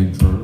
living for